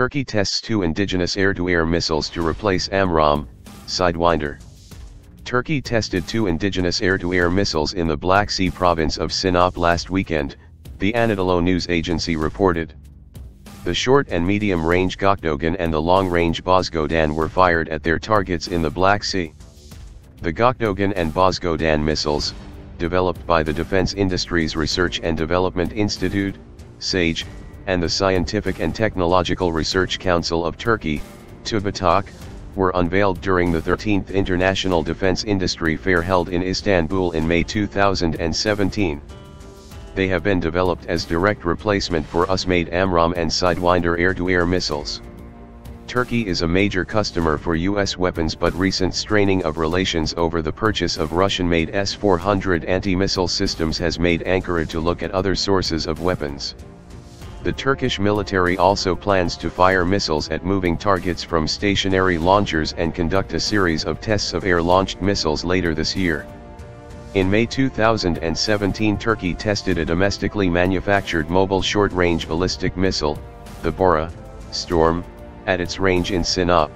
Turkey tests two indigenous air-to-air missiles to replace AMRAAM, Sidewinder. Turkey tested two indigenous air-to-air missiles in the Black Sea province of Sinop last weekend, the Anadolu news agency reported. The short and medium-range Gokdogan and the long-range Bozgodan were fired at their targets in the Black Sea. The Gokdogan and Bozgodan missiles, developed by the Defense Industries Research and Development Institute, SAGE, and the Scientific and Technological Research Council of Turkey, TÜBİTAK, were unveiled during the 13th International Defense Industry Fair held in Istanbul in May 2017. They have been developed as direct replacement for US-made AMRAAM and Sidewinder air-to-air missiles. Turkey is a major customer for US weapons but recent straining of relations over the purchase of Russian-made S-400 anti-missile systems has made Ankara to look at other sources of weapons. The Turkish military also plans to fire missiles at moving targets from stationary launchers and conduct a series of tests of air-launched missiles later this year. In May 2017 Turkey tested a domestically manufactured mobile short-range ballistic missile, the Bora, Storm, at its range in Sinop.